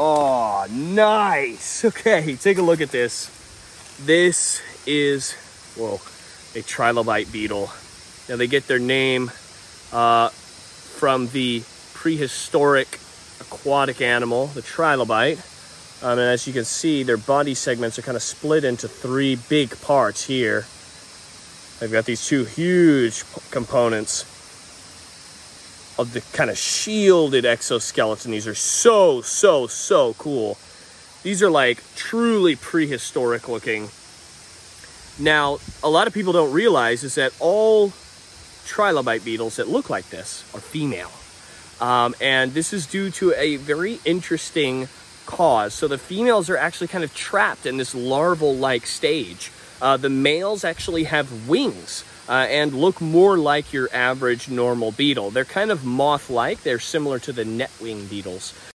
Oh, nice. Okay, take a look at this. This is, whoa, a trilobite beetle. Now they get their name uh, from the prehistoric aquatic animal, the trilobite. Um, and as you can see, their body segments are kind of split into three big parts here. They've got these two huge components of the kind of shielded exoskeleton. These are so, so, so cool. These are like truly prehistoric looking. Now, a lot of people don't realize is that all trilobite beetles that look like this are female. Um, and this is due to a very interesting cause. So the females are actually kind of trapped in this larval-like stage. Uh, the males actually have wings uh, and look more like your average normal beetle. They're kind of moth-like. They're similar to the netwing beetles.